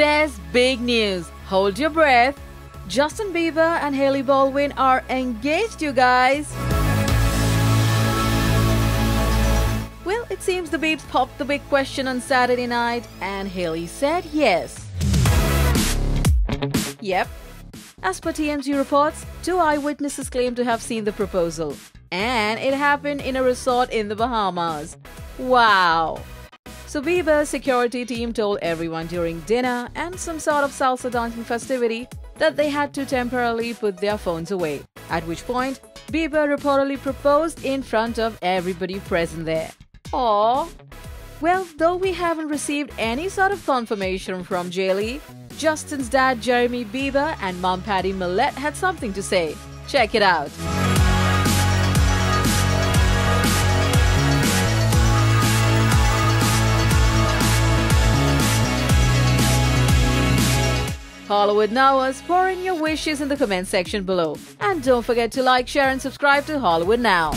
There's big news. Hold your breath. Justin Bieber and Hailey Baldwin are engaged, you guys. Well, it seems the Biebs popped the big question on Saturday night, and Hailey said yes. Yep. As per TMZ reports, two eyewitnesses claim to have seen the proposal, and it happened in a resort in the Bahamas. Wow. So Bieber's security team told everyone during dinner and some sort of salsa dancing festivity that they had to temporarily put their phones away. At which point, Bieber reportedly proposed in front of everybody present there. Aww. Well, though we haven't received any sort of confirmation from Jailey, Justin's dad Jeremy Bieber and mom Pattie Mallette had something to say. Check it out. Hollywood Now pour in your wishes in the comment section below. And don't forget to like, share and subscribe to Hollywood Now.